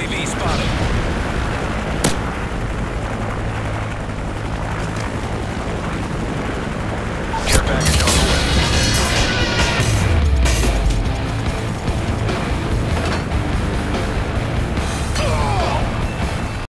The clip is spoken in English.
UAV spotted.